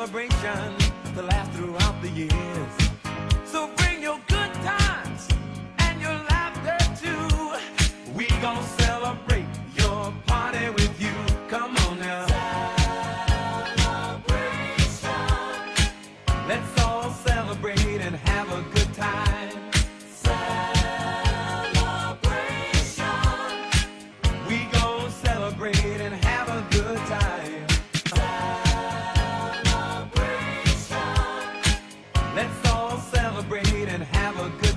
celebration to last throughout the years. So bring your good times and your laughter too. We gon' and have a good